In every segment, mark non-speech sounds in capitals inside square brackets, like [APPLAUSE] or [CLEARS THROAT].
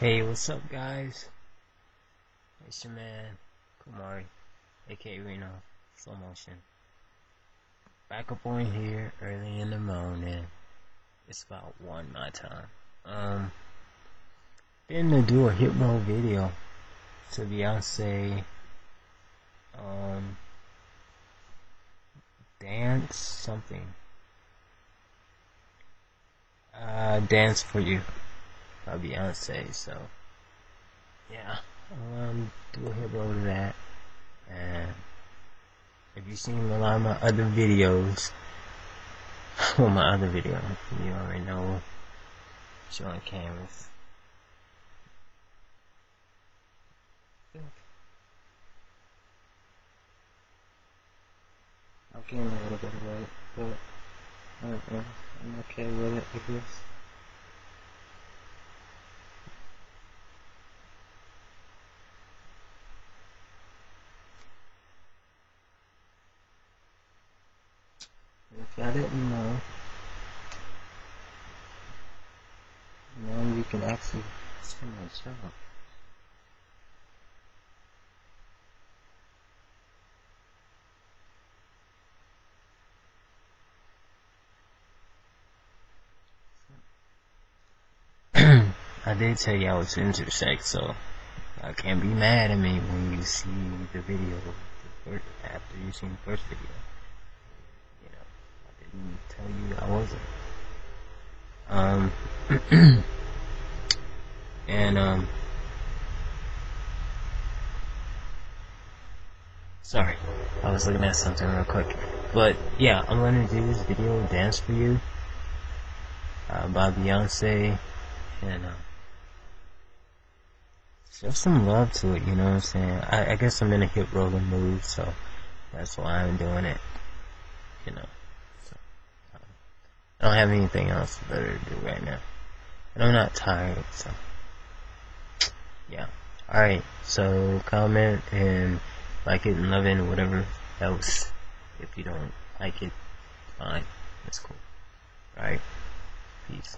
Hey, what's up, guys? It's your man, Kumari, aka Reno, Slow Motion. Back up on here early in the morning. It's about 1 my time. Um, been to do a hip roll video to Beyonce, um, dance something. Uh, dance for you by Beyonce. So yeah, um, do a hip roll that. And if you've seen a lot of my other videos, [LAUGHS] well, my other video, you already know, showing cameras. I'll gain a little bit weight, but uh, I'm okay with it, I guess. I didn't know, now you can actually see my job. I did tell you I was intersex, so I can't be mad at me when you see the video after you seen the first video. You know, I didn't tell you I wasn't. Um, [CLEARS THROAT] and um, sorry, I was looking at something real quick. But yeah, I'm gonna do this video, "Dance for You," uh, by Beyonce, and. Uh, Show some love to it, you know what I'm saying? I, I guess I'm in a hip rolling mood, so that's why I'm doing it. You know. I don't have anything else better to do right now. And I'm not tired, so yeah. Alright, so comment and like it and love it and whatever else. If you don't like it, fine. That's cool. Alright? Peace.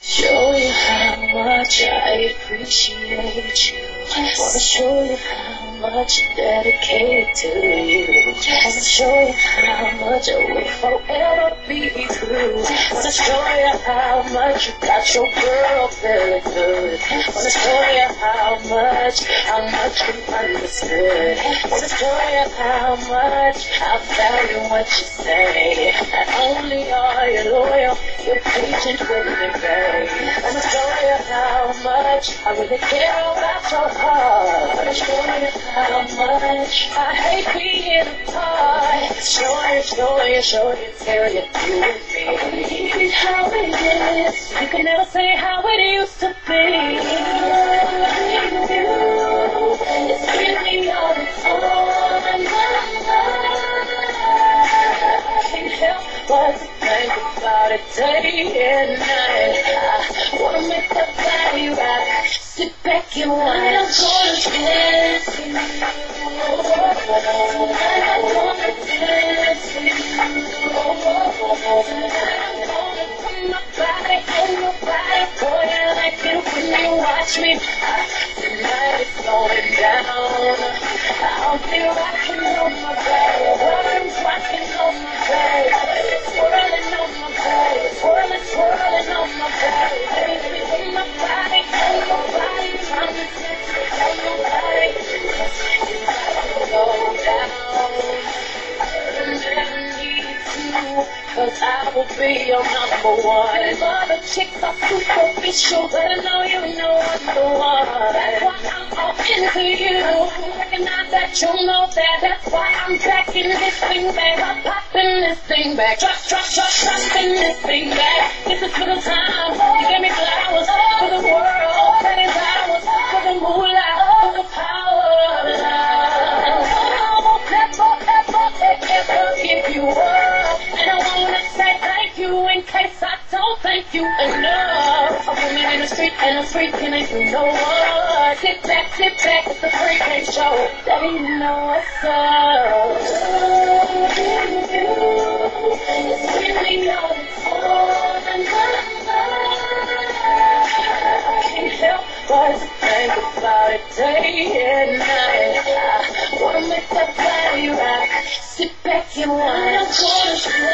Show how much I appreciate you. Wanna show you how much I'm dedicated to you. Wanna show you how much I will forever be true. Wanna show you how much you got your girl feeling good. Wanna show you how much, how much you understood. Wanna show you how much I value what you say. Not only are you loyal, you're patient with me, babe. Wanna show you how much I really care about your heart. Wanna show you how much I hate being apart. You, show you, tell you, you and me. How it is, you can never say how it used to be. To think about it day and night. I wanna make the body rock. Sit back and watch. I'm gonna dance with you. I wanna dance with you. I'm gonna put my body on your body. Boy, I like it when you watch me. Tonight it's going down. I'll be rocking on my body. Cause I will be your number one. And other chicks are superficial, but I know you know I'm the one. That's why I'm all into you. Recognize that you know that. That's why I'm packing this thing back. I'm popping this thing back. Trust, trust, trust, trusting this thing back. This is for the time. You gave me flowers for the world. in case I don't thank you enough. I'm woman in the street and I'm freaking and you know what? Sit back, sit back, it's the freaking show. Baby, you know what's up. Loving you really all it's all and I can't help but think about it day and night. I wanna make that rock. Sit back and watch.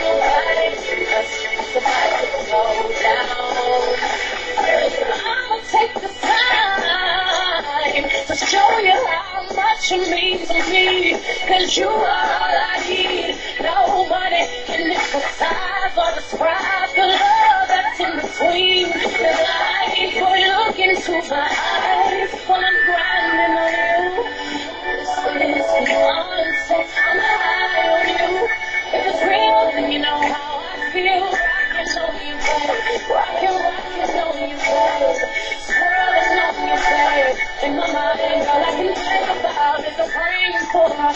you mean to me, cause you are all I need. No money can emphasize or describe the love that's in between. Cause I ain't going to look my eyes.